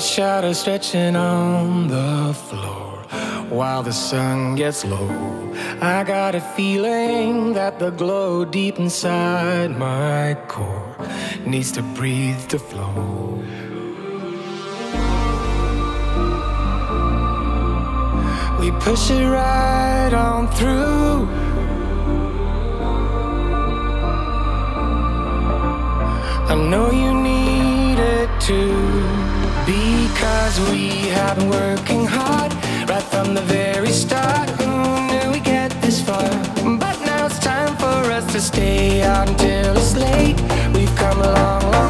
shadow stretching on the floor while the sun gets low. I got a feeling that the glow deep inside my core needs to breathe to flow. We push it right on through. I know you need it too. Because we have been working hard right from the very start. Who knew we get this far? But now it's time for us to stay out until it's late. We've come a long, long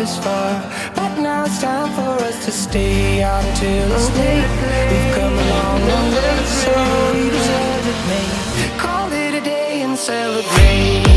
this far? But now it's time for us to stay out until it's late. We've come a long, long way, so we deserve it, mate. Call it a day and celebrate.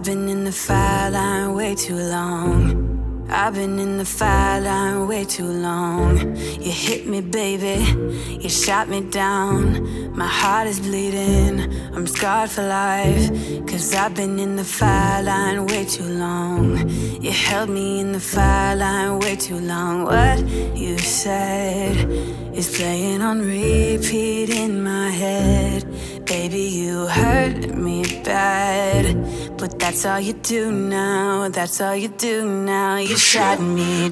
I've been in the fire line way too long. I've been in the fire line way too long. You hit me, baby. You shot me down. My heart is bleeding. I'm scarred for life. Cause I've been in the fire line way too long. You held me in the fire line way too long. What you said is playing on repeat in my head. Baby, you hurt me bad. That's all you do now. That's all you do now. You shut me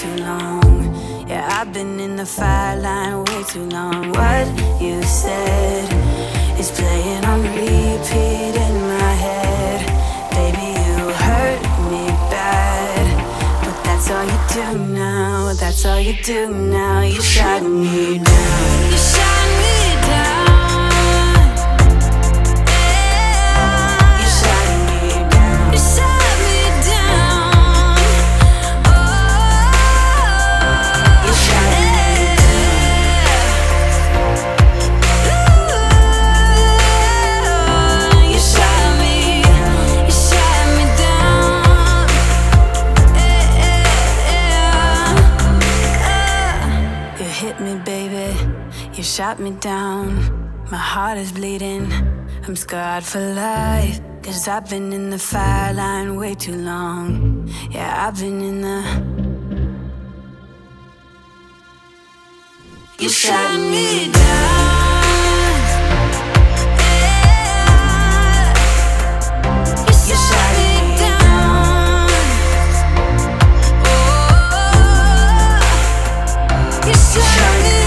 too long. Yeah, I've been in the fire line way too long. What you said is playing on repeat in my head. Baby, you hurt me bad. But that's all you do now. That's all you do now. You shut me down. Me down. My heart is bleeding. I'm scarred for life. Cause I've been in the fire line way too long. Yeah, I've been in the. You shut me down. You shut me oh, oh, oh.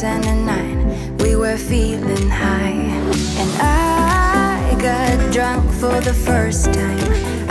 2009. We were feeling high, and I got drunk for the first time.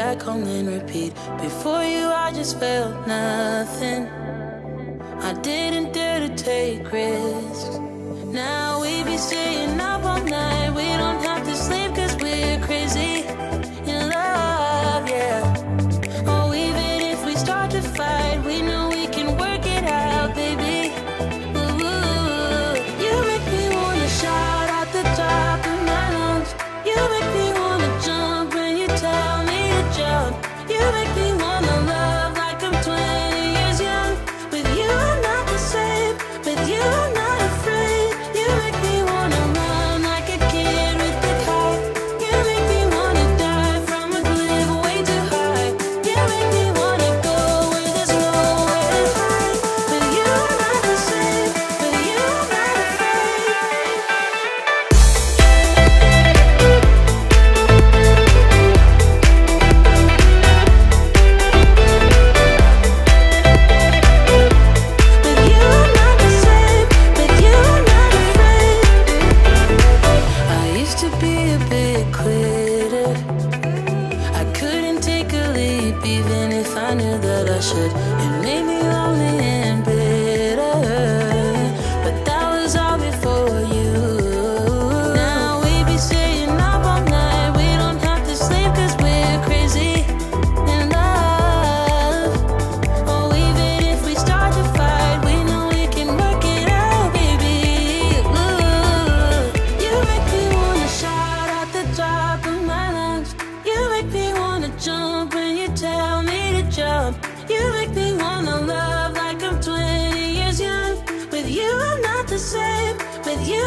Back home and repeat. Before jump. You make me wanna love like I'm 20 years young. With you, I'm not the same. With you,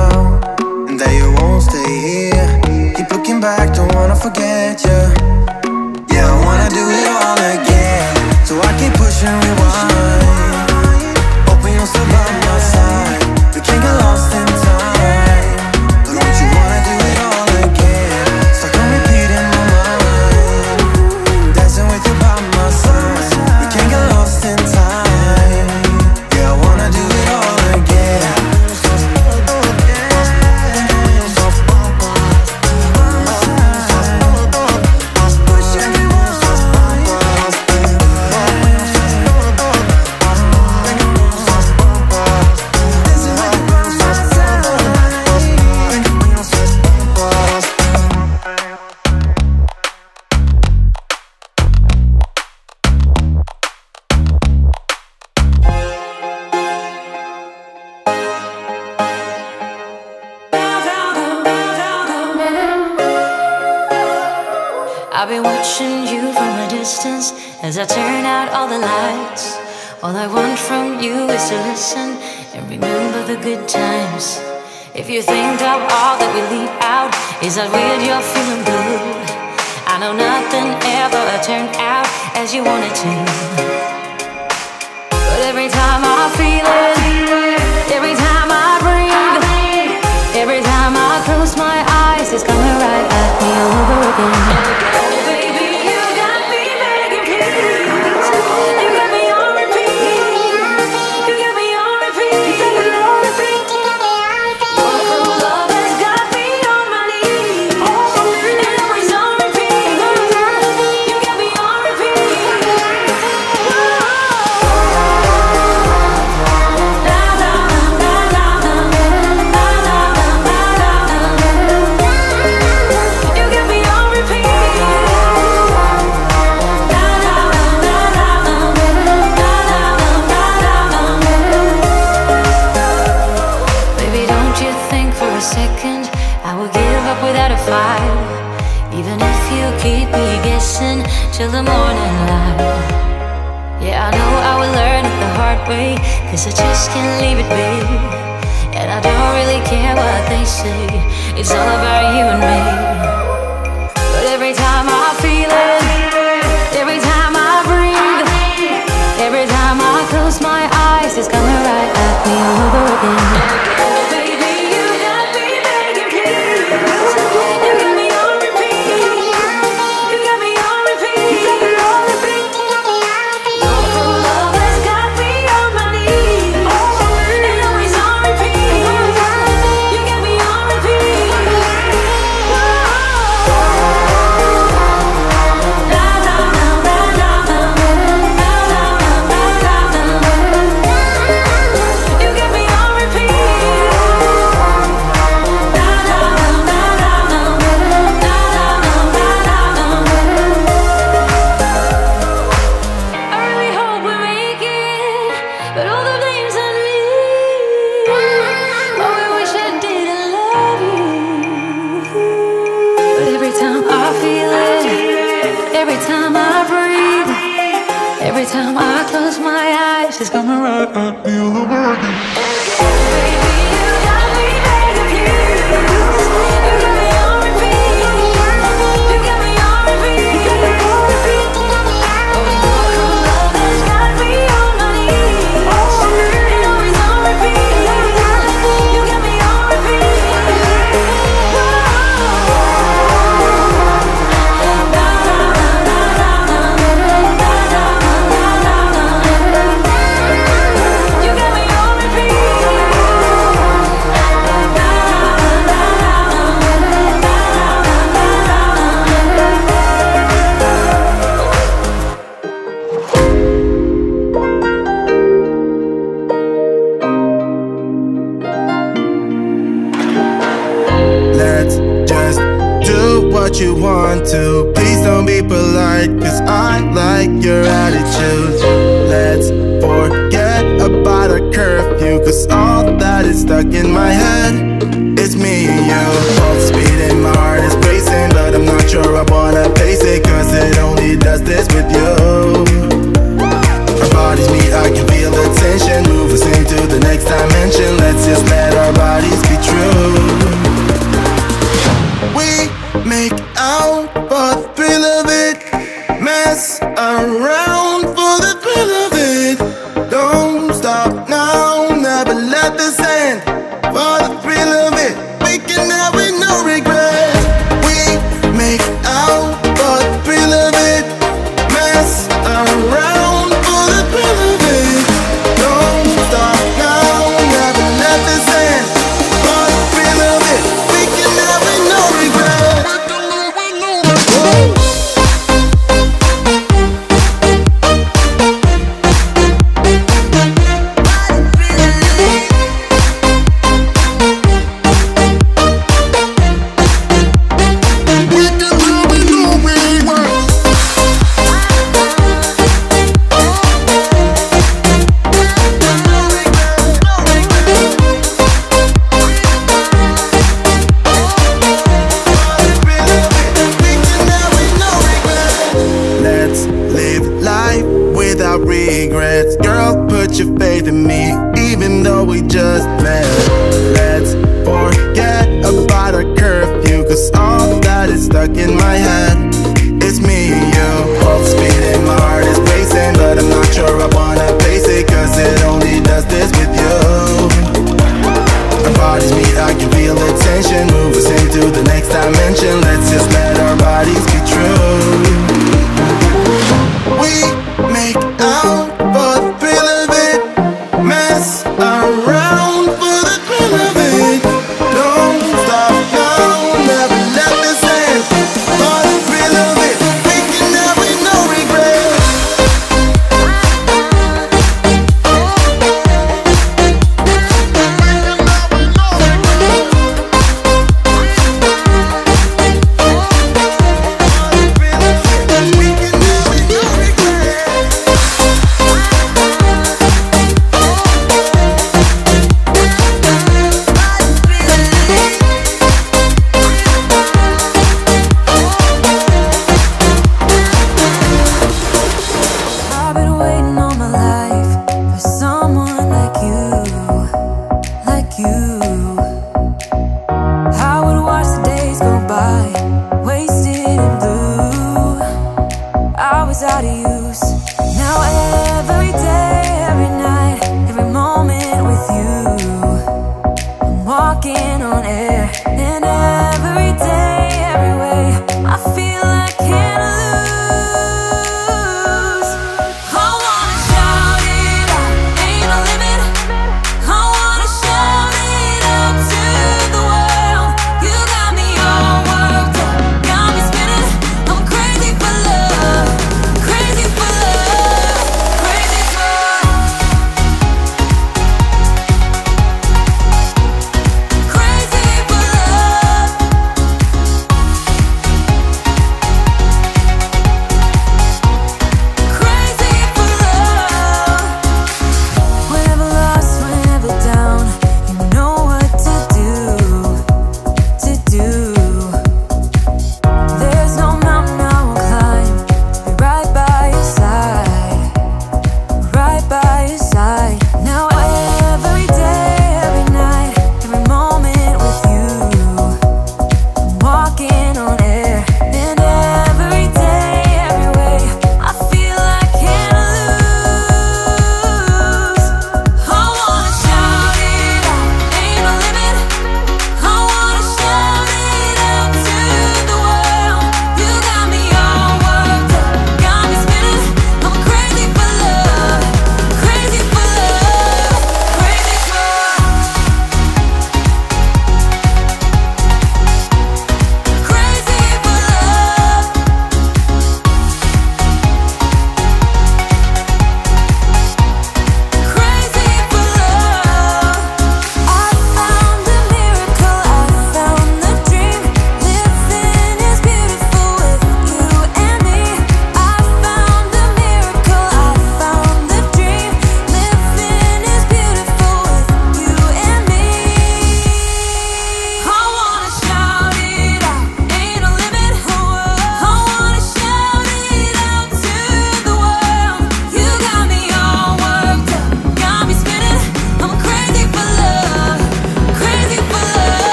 now And that you won't stay here. Keep looking back, don't wanna forget you. Yeah, I wanna do it all again. So I keep pushing rewind. Is that weird you're feeling blue? I know nothing ever turned out as you wanted to. till the morning light. Yeah, I know I will learn it the hard way Cause I just can't leave it be. And I don't really care what they say. It's all about you and me.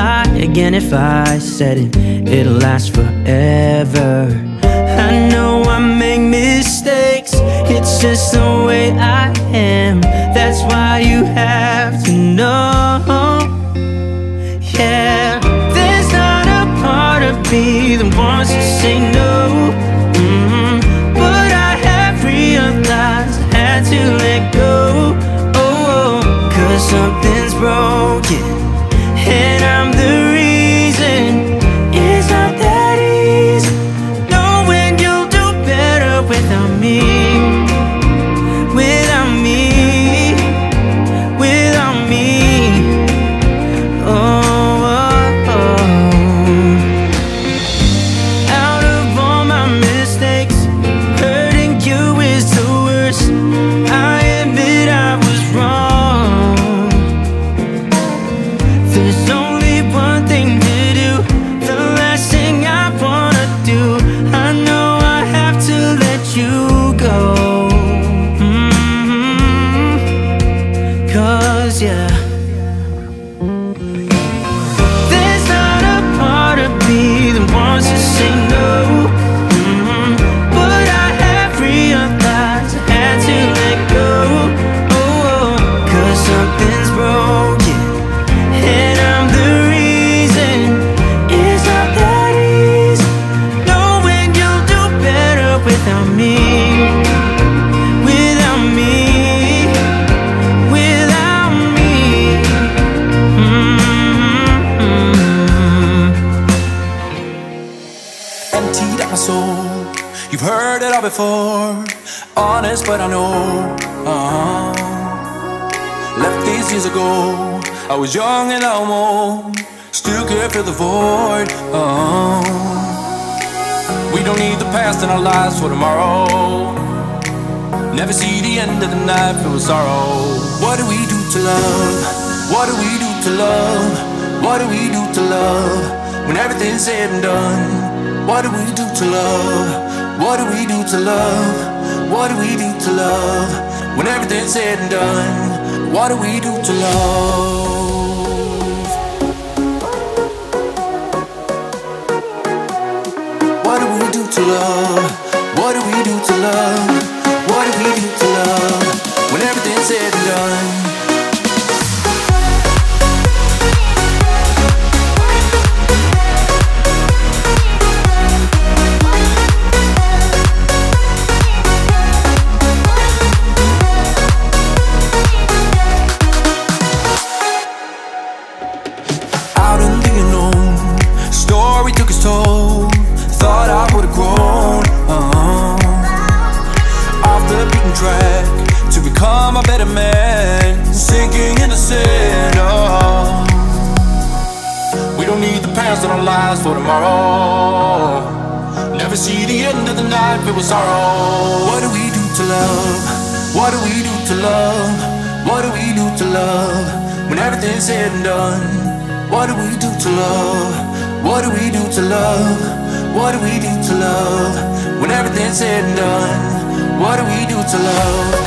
Lie again if I said it, it'll last forever I know I make mistakes, it's just the way I am That's why you have to know yeah, there's not a part of me that wants to say no. Mm, But I have realized I had to let go. Oh, oh, cause something's broken. But I know. uh Left these years ago, I was young and almost still could fill the void. uh We don't need the past in our lives for tomorrow. Never see the end of the night filled with sorrow. What do we do to love? What do we do to love? What do we do to love? When everything's said and done, what do we do to love? What do we do to love? What do we do to love? When everything's said and done, what do we do to love? What do we do to love? What do we do to love? What do we do to love? When everything's said and done. What do we do to love? What do we do to love? What do we do to love? When everything's said and done. What do we do to love? What do we do to love? What do we do to love? When everything's said and done. What do we do to love?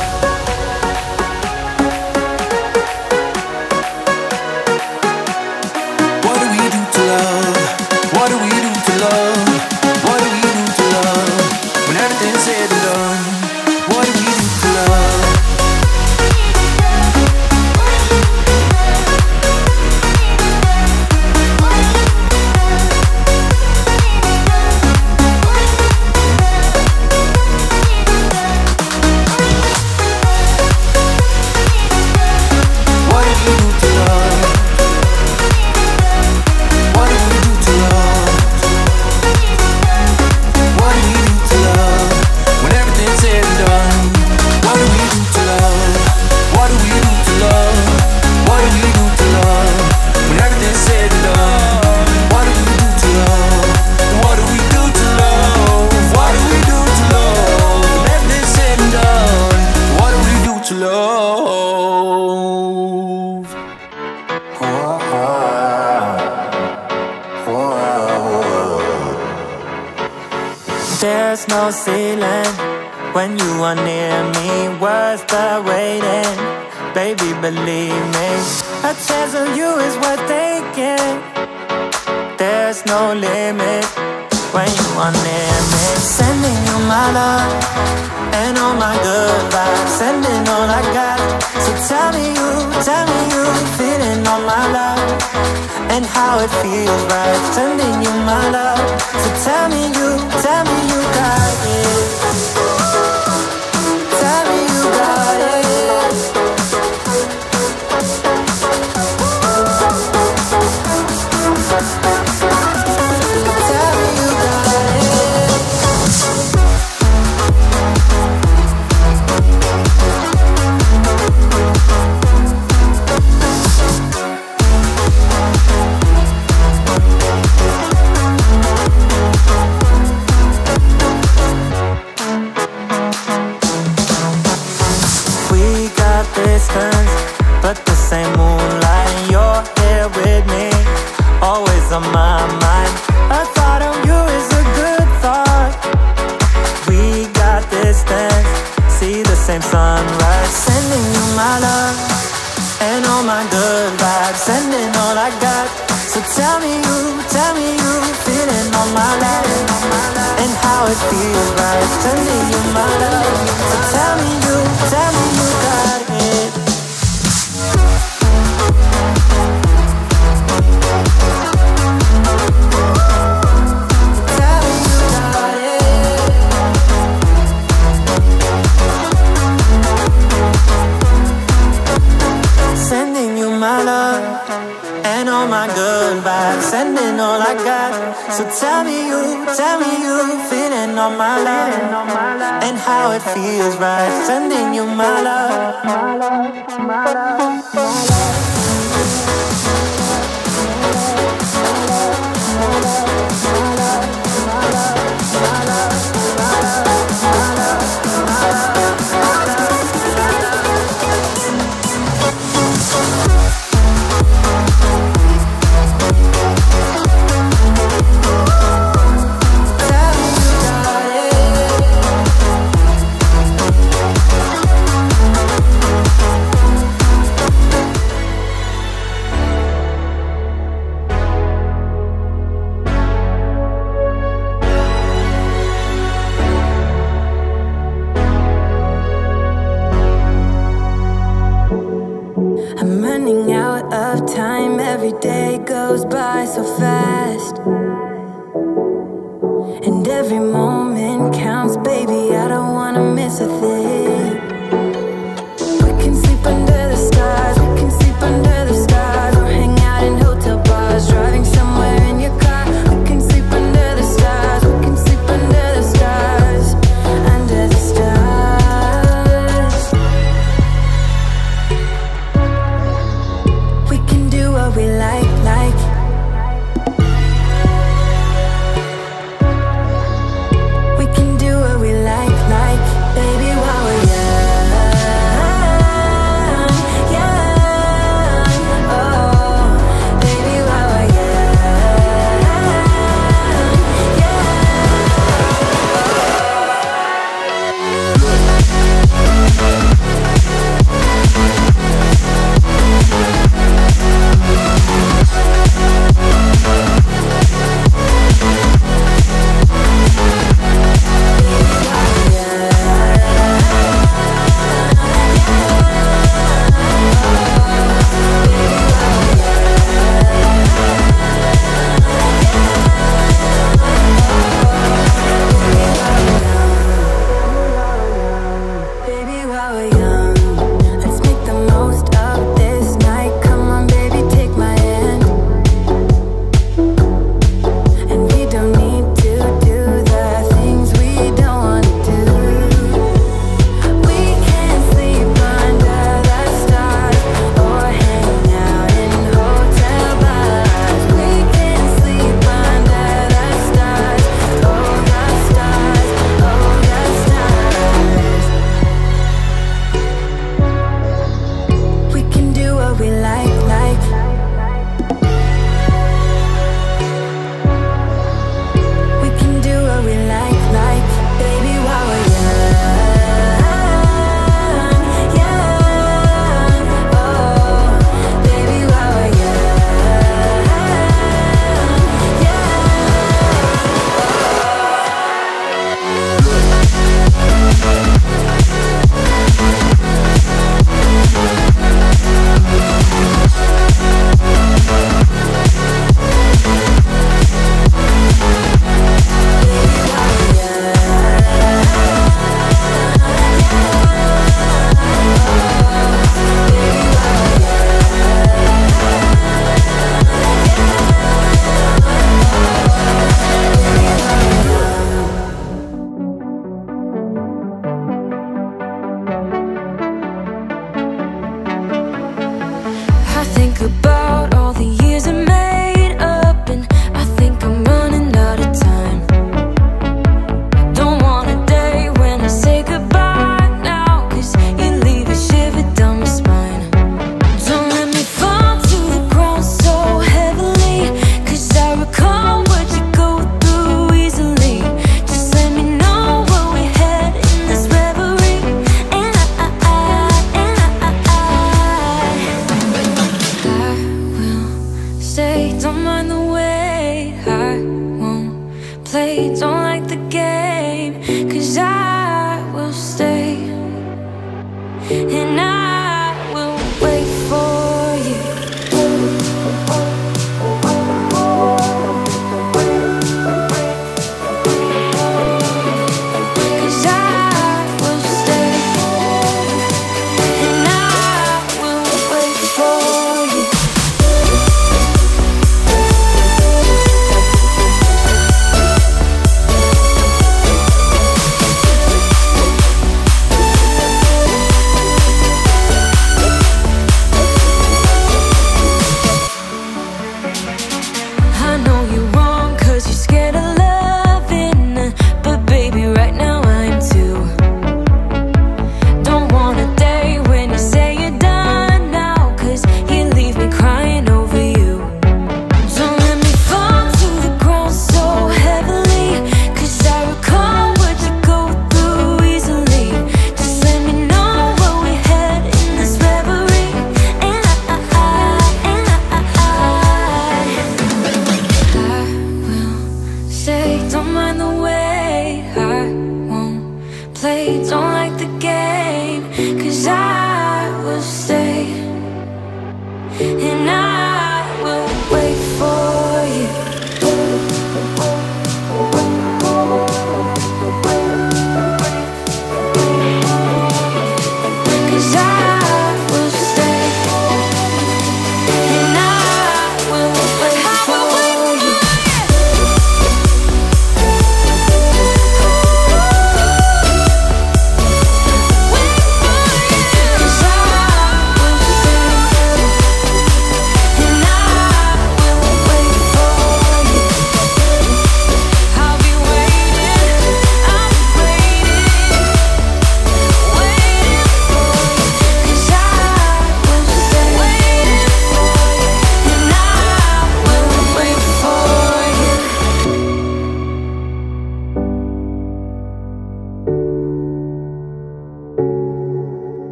and all my good vibes, sending all I got. So tell me you, tell me you, feeling all my love, and how it feels right, sending you my love, my love, my love. My love. so fast.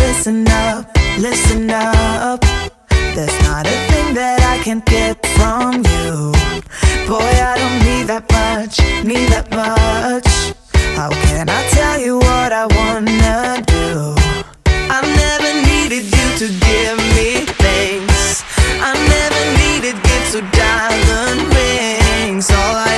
Listen up, listen up. There's not a thing that I can't get from you. Boy, I don't need that much, need that much. How can I tell you what I wanna do? I never needed you to give me things. I never needed gifts or diamond rings. All I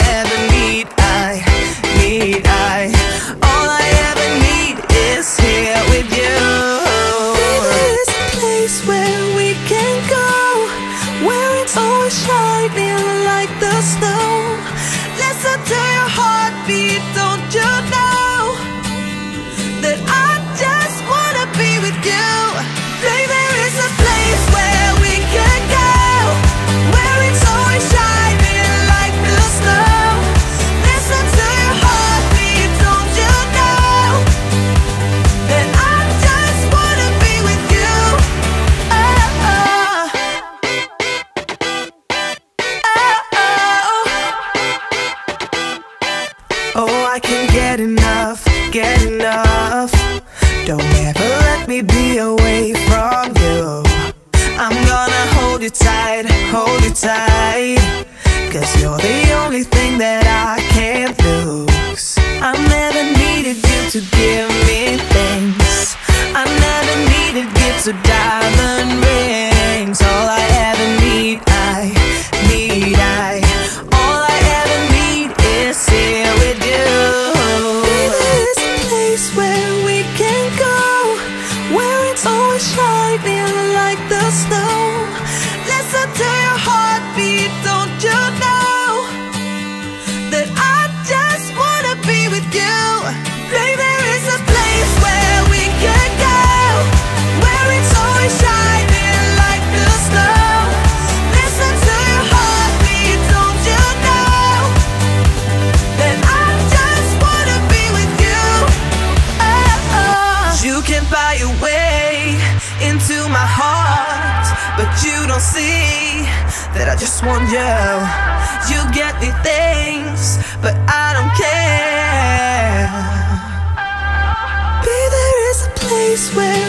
to dive in. Just want you. You get me things, but I don't care. Be there is a place where